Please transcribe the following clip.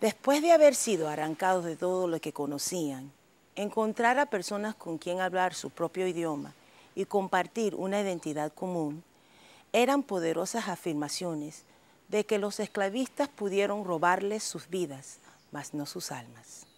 Después de haber sido arrancados de todo lo que conocían, encontrar a personas con quien hablar su propio idioma y compartir una identidad común eran poderosas afirmaciones de que los esclavistas pudieron robarles sus vidas, mas no sus almas.